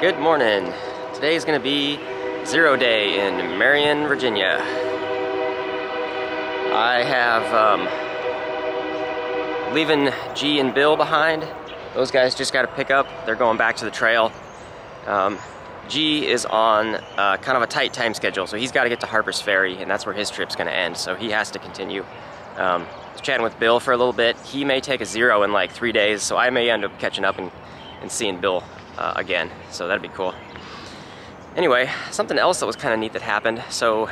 Good morning. Today is going to be zero day in Marion, Virginia. I have um, leaving G and Bill behind. Those guys just got to pick up. They're going back to the trail. Um, G is on uh, kind of a tight time schedule, so he's got to get to Harper's Ferry, and that's where his trip's going to end. So he has to continue. Um, I was chatting with Bill for a little bit. He may take a zero in like three days, so I may end up catching up and, and seeing Bill uh, again. So that'd be cool. Anyway, something else that was kind of neat that happened. So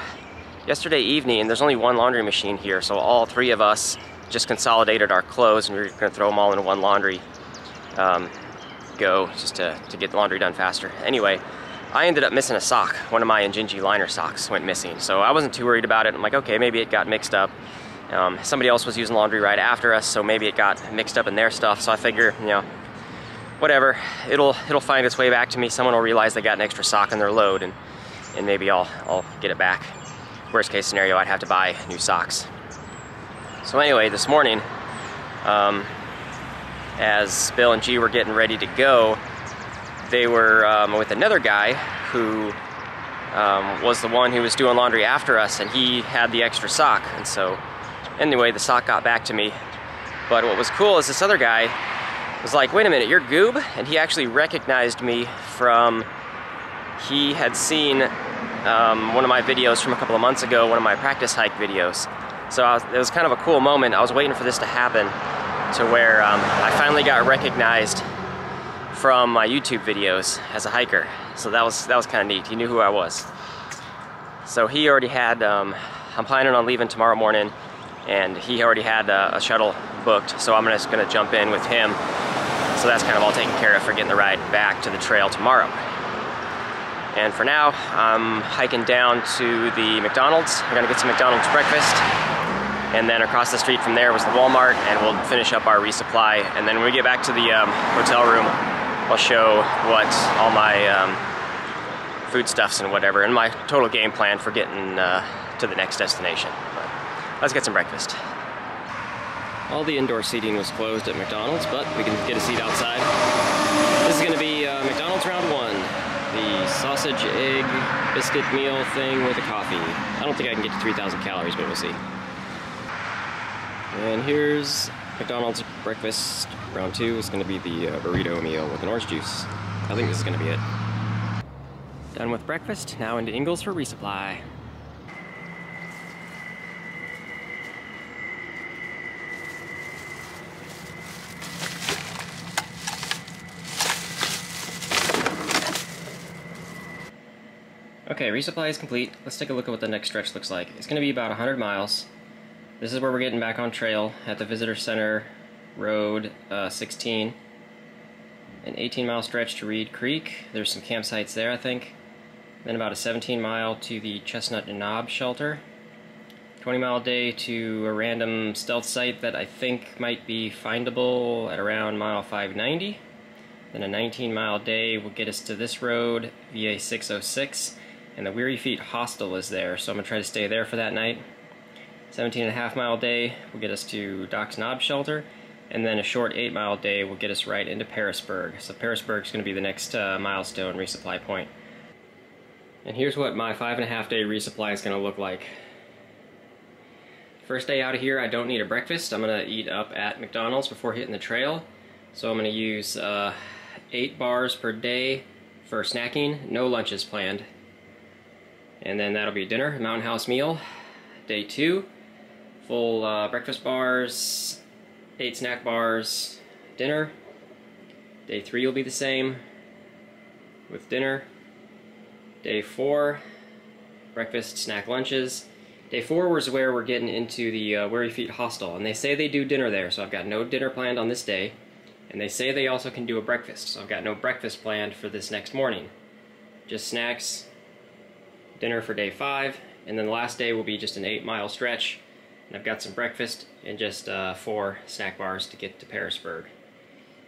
yesterday evening, and there's only one laundry machine here, so all three of us just consolidated our clothes and we are gonna throw them all into one laundry um, go just to, to get the laundry done faster. Anyway, I ended up missing a sock. One of my Injinji liner socks went missing. So I wasn't too worried about it. I'm like, okay, maybe it got mixed up. Um, somebody else was using laundry right after us, so maybe it got mixed up in their stuff. So I figure, you know, whatever, it'll it'll find its way back to me. Someone will realize they got an extra sock in their load, and and maybe I'll I'll get it back. Worst case scenario, I'd have to buy new socks. So anyway, this morning, um, as Bill and G were getting ready to go, they were um, with another guy who um, was the one who was doing laundry after us, and he had the extra sock. And so, anyway, the sock got back to me. But what was cool is this other guy was like, wait a minute, you're Goob? And he actually recognized me from, he had seen um, one of my videos from a couple of months ago, one of my practice hike videos. So was, it was kind of a cool moment. I was waiting for this to happen to where um, I finally got recognized from my YouTube videos as a hiker. So that was that was kind of neat. He knew who I was. So he already had, um, I'm planning on leaving tomorrow morning and he already had a, a shuttle booked. So I'm just gonna jump in with him so that's kind of all taken care of for getting the ride back to the trail tomorrow. And for now, I'm hiking down to the McDonald's. We're gonna get some McDonald's breakfast. And then across the street from there was the Walmart, and we'll finish up our resupply. And then when we get back to the um, hotel room, I'll show what all my um, foodstuffs and whatever, and my total game plan for getting uh, to the next destination. But let's get some breakfast. All the indoor seating was closed at McDonald's, but we can get a seat outside. This is gonna be uh, McDonald's round one. The sausage, egg, biscuit meal thing with a coffee. I don't think I can get to 3,000 calories, but we'll see. And here's McDonald's breakfast round two. It's gonna be the uh, burrito meal with an orange juice. I think this is gonna be it. Done with breakfast, now into Ingles for resupply. Okay, resupply is complete. Let's take a look at what the next stretch looks like. It's going to be about 100 miles. This is where we're getting back on trail at the Visitor Center Road uh, 16. An 18 mile stretch to Reed Creek. There's some campsites there, I think. Then about a 17 mile to the Chestnut Knob shelter. 20 mile day to a random stealth site that I think might be findable at around mile 590. Then a 19 mile day will get us to this road, VA 606 and the Weary Feet Hostel is there, so I'm going to try to stay there for that night. 17 and a half mile day will get us to Doc's Knob Shelter, and then a short 8 mile day will get us right into Pearisburg. So Pearisburg is going to be the next uh, milestone resupply point. And here's what my five and a half day resupply is going to look like. First day out of here, I don't need a breakfast. I'm going to eat up at McDonald's before hitting the trail. So I'm going to use uh, 8 bars per day for snacking, no lunches planned. And then that'll be dinner, Mountain House meal. Day two, full uh, breakfast bars, eight snack bars, dinner. Day three will be the same with dinner. Day four, breakfast, snack, lunches. Day four was where we're getting into the uh, Weary Feet Hostel, and they say they do dinner there, so I've got no dinner planned on this day. And they say they also can do a breakfast, so I've got no breakfast planned for this next morning. Just snacks, dinner for day five, and then the last day will be just an eight mile stretch. And I've got some breakfast and just uh, four snack bars to get to Pearisburg.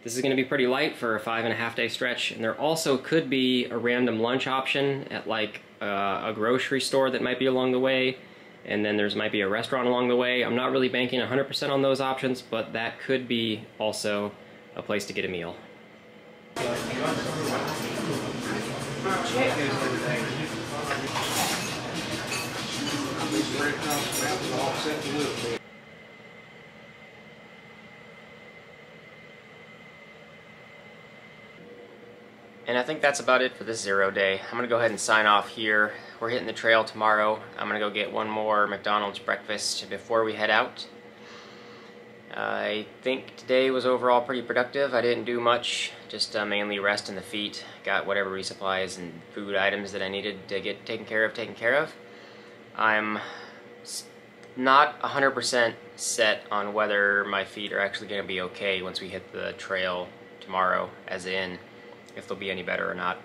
This is going to be pretty light for a five and a half day stretch, and there also could be a random lunch option at like uh, a grocery store that might be along the way, and then there's might be a restaurant along the way. I'm not really banking 100% on those options, but that could be also a place to get a meal. And I think that's about it for this zero day. I'm gonna go ahead and sign off here. We're hitting the trail tomorrow. I'm gonna go get one more McDonald's breakfast before we head out. I think today was overall pretty productive. I didn't do much, just uh, mainly rest in the feet. Got whatever resupplies and food items that I needed to get taken care of, taken care of. I'm not 100% set on whether my feet are actually going to be okay once we hit the trail tomorrow, as in if they'll be any better or not.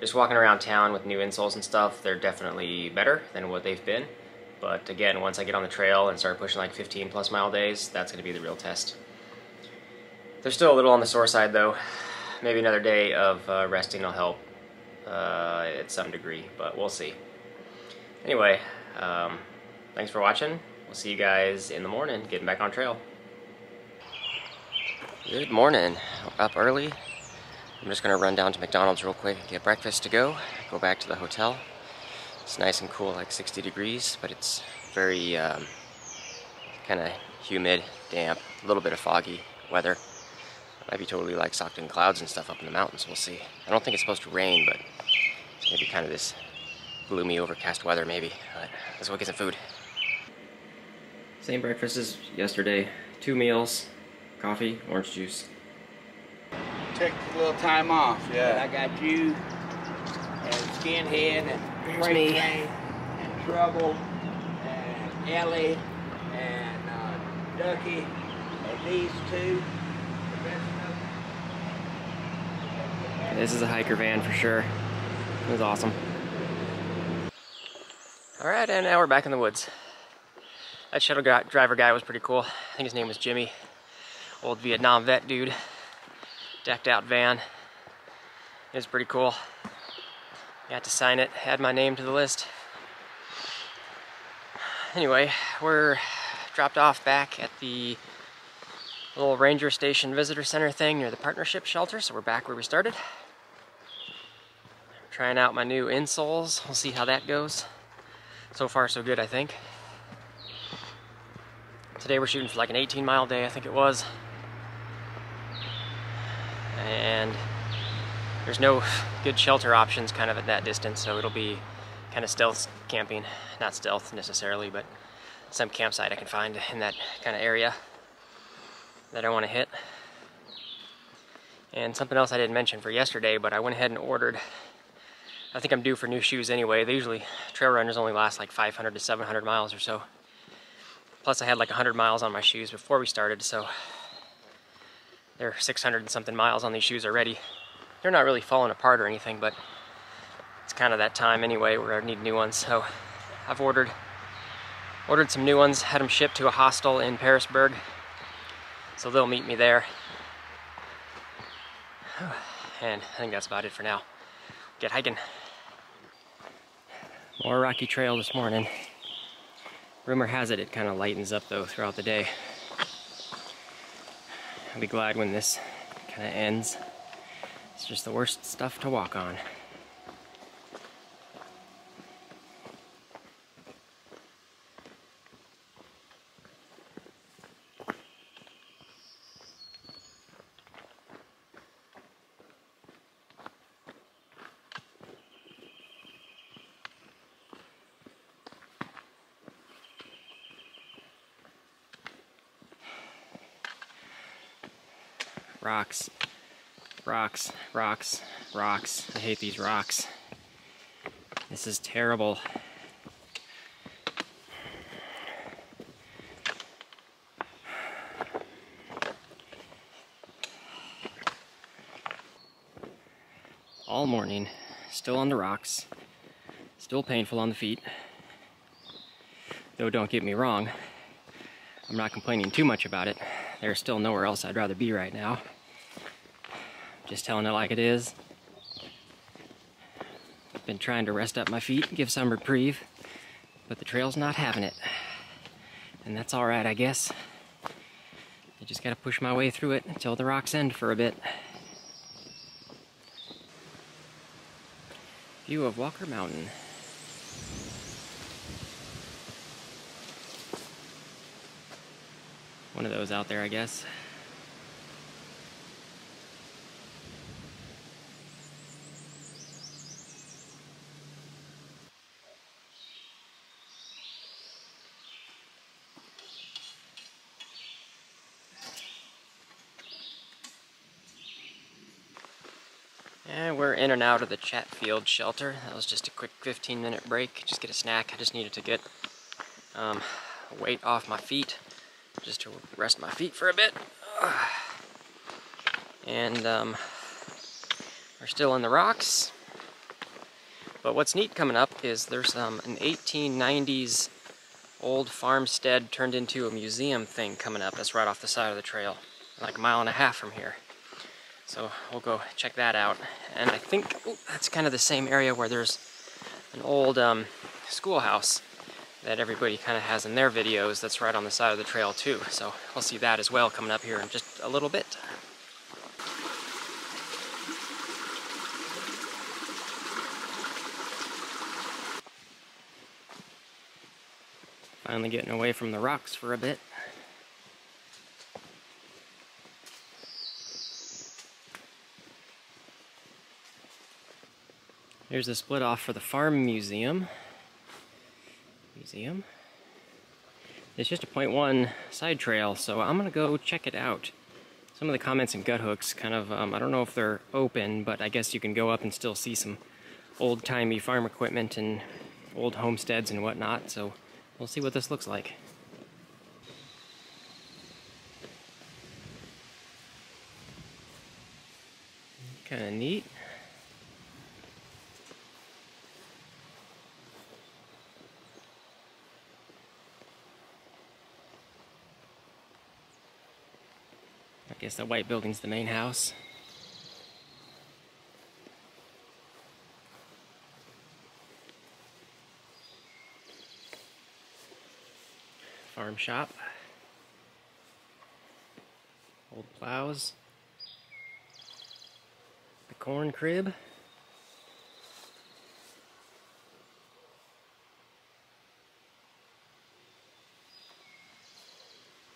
Just walking around town with new insoles and stuff, they're definitely better than what they've been. But again, once I get on the trail and start pushing like 15 plus mile days, that's going to be the real test. They're still a little on the sore side though. Maybe another day of uh, resting will help uh, at some degree, but we'll see. Anyway, um, thanks for watching. We'll see you guys in the morning, getting back on trail. Good morning. Up early. I'm just going to run down to McDonald's real quick get breakfast to go. Go back to the hotel. It's nice and cool, like 60 degrees, but it's very um, kind of humid, damp, a little bit of foggy weather. Might be totally like socked in clouds and stuff up in the mountains, we'll see. I don't think it's supposed to rain, but it's gonna be kind of this gloomy, overcast weather maybe. But let's go get some food. Same breakfast as yesterday. Two meals, coffee, orange juice. Take a little time off, yeah. I got you and Skinhead and There's Freight me. Train and Trouble and Ellie and uh, Ducky and these two. The rest of This is a hiker van for sure. It was awesome. All right, and now we're back in the woods. That shuttle driver guy was pretty cool. I think his name was Jimmy. Old Vietnam vet dude. Decked out van. It was pretty cool. Got to sign it, add my name to the list. Anyway, we're dropped off back at the little ranger station visitor center thing near the partnership shelter, so we're back where we started. Trying out my new insoles. We'll see how that goes. So far, so good, I think. Today we're shooting for like an 18 mile day, I think it was. And there's no good shelter options kind of at that distance, so it'll be kind of stealth camping. Not stealth necessarily, but some campsite I can find in that kind of area that I want to hit. And something else I didn't mention for yesterday, but I went ahead and ordered. I think I'm due for new shoes anyway. They usually, trail runners only last like 500 to 700 miles or so. Plus I had like 100 miles on my shoes before we started, so they're 600 and something miles on these shoes already. They're not really falling apart or anything, but it's kind of that time anyway where I need new ones. So I've ordered ordered some new ones, had them shipped to a hostel in Pearisburg. So they'll meet me there. And I think that's about it for now. Get hiking. More rocky trail this morning. Rumor has it it kind of lightens up though throughout the day. I'll be glad when this kind of ends. It's just the worst stuff to walk on. Rocks. Rocks, rocks. I hate these rocks. This is terrible. All morning, still on the rocks, still painful on the feet. Though don't get me wrong, I'm not complaining too much about it. There's still nowhere else I'd rather be right now. Just telling it like it is. Been trying to rest up my feet, and give some reprieve, but the trail's not having it. And that's alright, I guess. I just gotta push my way through it until the rocks end for a bit. View of Walker Mountain. One of those out there, I guess. And we're in and out of the Chatfield shelter. That was just a quick 15 minute break. Just get a snack. I just needed to get um, weight off my feet, just to rest my feet for a bit. And um, we're still in the rocks. But what's neat coming up is there's um, an 1890s old farmstead turned into a museum thing coming up that's right off the side of the trail, like a mile and a half from here. So we'll go check that out. And I think ooh, that's kind of the same area where there's an old um, schoolhouse that everybody kind of has in their videos that's right on the side of the trail too. So we'll see that as well coming up here in just a little bit. Finally getting away from the rocks for a bit. Here's the split off for the farm museum. Museum. It's just a point one side trail, so I'm gonna go check it out. Some of the comments in Guthooks kind of, um, I don't know if they're open, but I guess you can go up and still see some old-timey farm equipment and old homesteads and whatnot, so we'll see what this looks like. Kind of neat. I guess the white building's the main house. Farm shop. Old plows. The corn crib.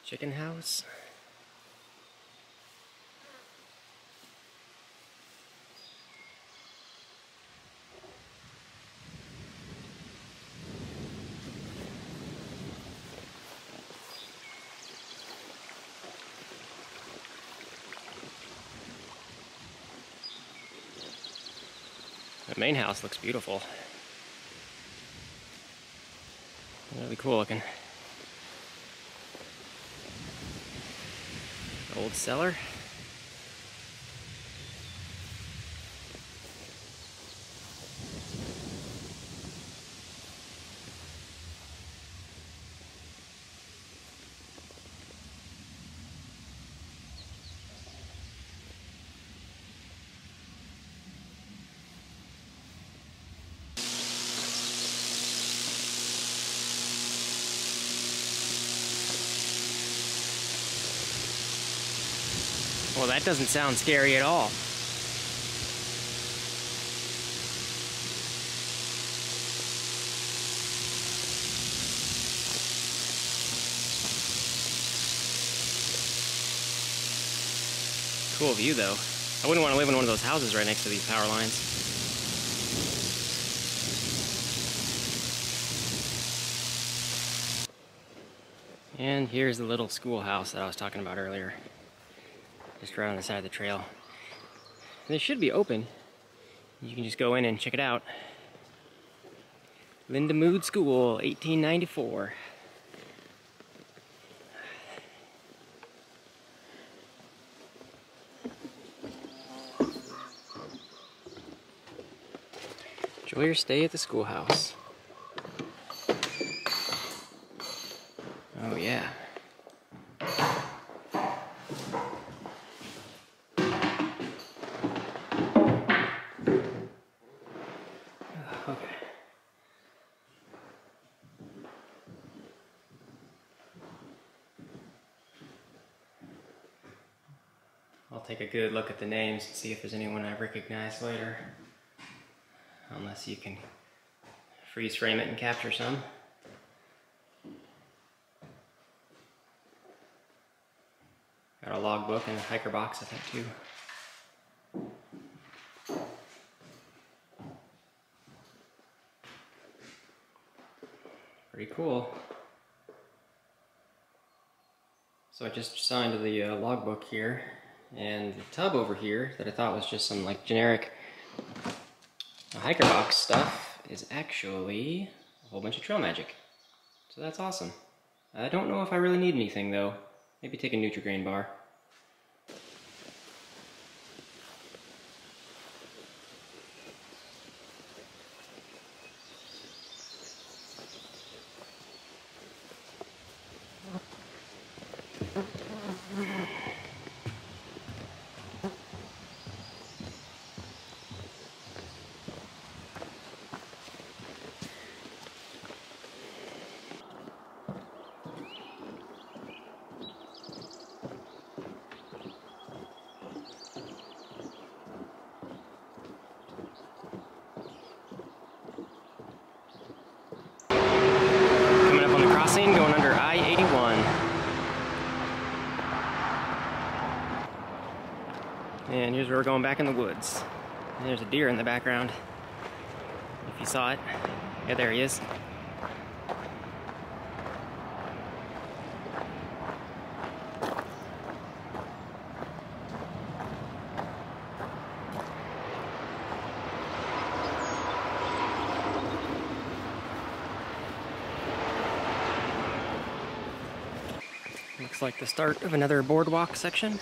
Chicken house. The main house looks beautiful. Really cool looking. Old cellar. Well, that doesn't sound scary at all. Cool view, though. I wouldn't want to live in one of those houses right next to these power lines. And here's the little schoolhouse that I was talking about earlier just right on the side of the trail. And they should be open. You can just go in and check it out. Linda Lindamood School, 1894. Enjoy your stay at the schoolhouse. Oh yeah. Okay. I'll take good look at the names and see if there's anyone I recognize later. unless you can freeze frame it and capture some. Got a logbook and a hiker box, I think, too. Pretty cool. So I just signed the uh, logbook here, and the tub over here that I thought was just some like generic hiker box stuff is actually a whole bunch of trail magic. So that's awesome. I don't know if I really need anything though. Maybe take a Nutrigrain bar. Coming up on the crossing, going under I-81. And we're going back in the woods. And there's a deer in the background. If you saw it. Yeah, there he is. Looks like the start of another boardwalk section.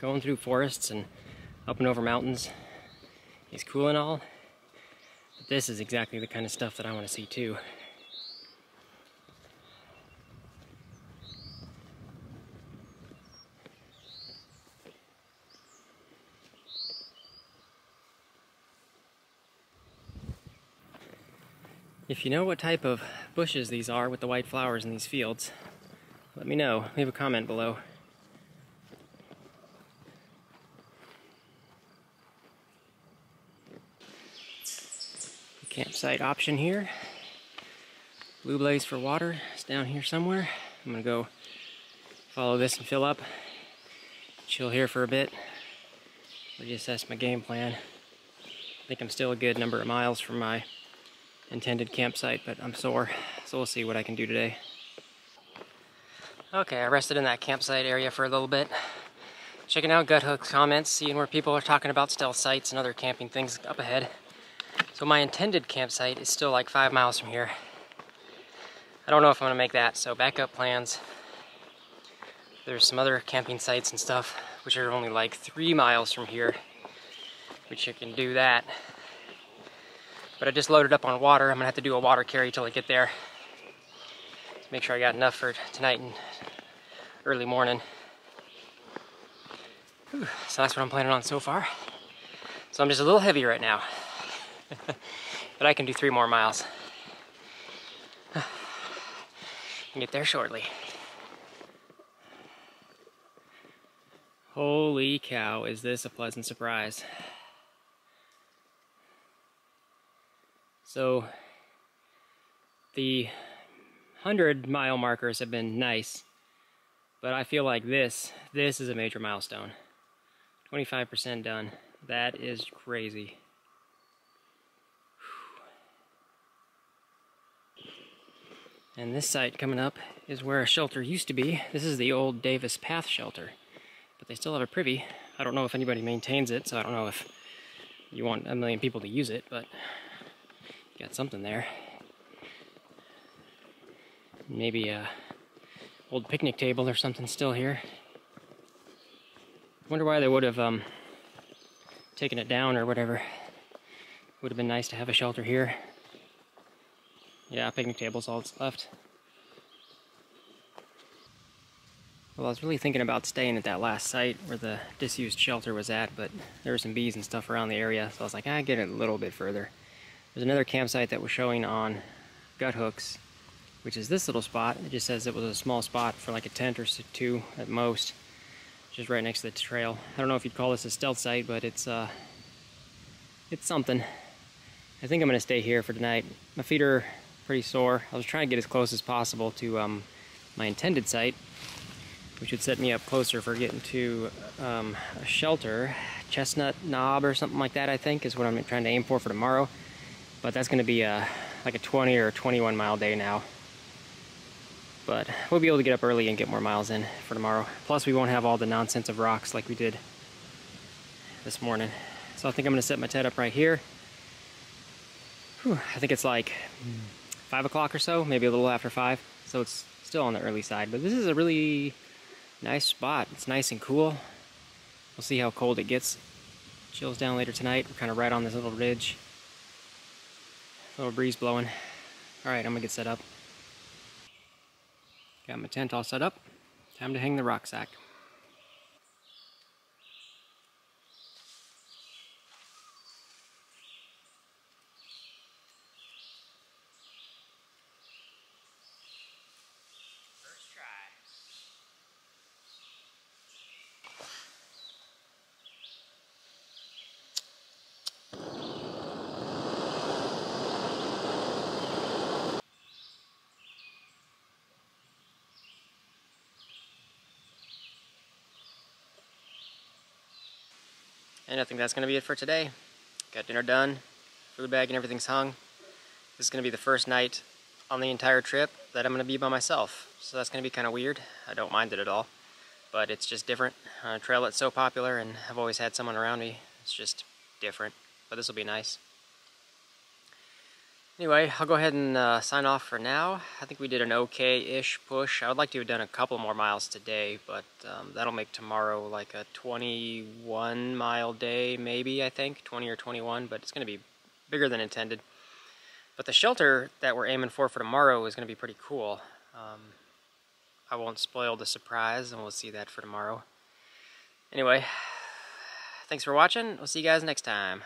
Going through forests and up and over mountains is cool and all. But this is exactly the kind of stuff that I want to see too. If you know what type of bushes these are with the white flowers in these fields, let me know. Leave a comment below. Campsite option here. Blue Blaze for water is down here somewhere. I'm gonna go follow this and fill up, chill here for a bit, reassess my game plan. I think I'm still a good number of miles from my intended campsite, but I'm sore, so we'll see what I can do today. Okay, I rested in that campsite area for a little bit. Checking out Guthook's comments, seeing where people are talking about stealth sites and other camping things up ahead. So my intended campsite is still like five miles from here. I don't know if I'm gonna make that, so backup plans. There's some other camping sites and stuff, which are only like three miles from here, which you can do that. But I just loaded up on water. I'm gonna have to do a water carry till I get there. To make sure I got enough for tonight and early morning. Whew, so that's what I'm planning on so far. So I'm just a little heavy right now. But I can do three more miles. get there shortly. Holy cow, is this a pleasant surprise. So, the 100 mile markers have been nice, but I feel like this, this is a major milestone. 25% done. That is crazy. And this site coming up is where a shelter used to be. This is the old Davis Path shelter. But they still have a privy. I don't know if anybody maintains it, so I don't know if you want a million people to use it, but you Got something there. Maybe a old picnic table or something still here. Wonder why they would have um, taken it down or whatever. Would have been nice to have a shelter here. Yeah, picnic table's all that's left. Well, I was really thinking about staying at that last site where the disused shelter was at, but there were some bees and stuff around the area, so I was like, I get it a little bit further. There's another campsite that was showing on Guthooks, which is this little spot. It just says it was a small spot for like a tent or two at most, just right next to the trail. I don't know if you'd call this a stealth site, but it's uh, it's something. I think I'm gonna stay here for tonight. My feet are pretty sore. I was trying to get as close as possible to um, my intended site, which would set me up closer for getting to um, a shelter. Chestnut Knob or something like that, I think, is what I'm trying to aim for for tomorrow. But that's going to be a, like a 20 or 21 mile day now. But we'll be able to get up early and get more miles in for tomorrow. Plus, we won't have all the nonsense of rocks like we did this morning. So I think I'm going to set my tent up right here. Whew, I think it's like 5 o'clock or so, maybe a little after 5. So it's still on the early side. But this is a really nice spot. It's nice and cool. We'll see how cold it gets. Chills down later tonight. We're kind of right on this little ridge. Little breeze blowing. All right, I'm gonna get set up. Got my tent all set up. Time to hang the rucksack. And I think that's going to be it for today. Got dinner done, food bag and everything's hung. This is going to be the first night on the entire trip that I'm going to be by myself. So that's going to be kind of weird. I don't mind it at all. But it's just different. On a trail that's so popular and I've always had someone around me. It's just different. But this will be nice. Anyway, I'll go ahead and uh, sign off for now. I think we did an okay-ish push. I would like to have done a couple more miles today, but um, that'll make tomorrow like a 21 mile day, maybe, I think. 20 or 21, but it's going to be bigger than intended. But the shelter that we're aiming for for tomorrow is going to be pretty cool. Um, I won't spoil the surprise, and we'll see that for tomorrow. Anyway, thanks for watching. We'll see you guys next time.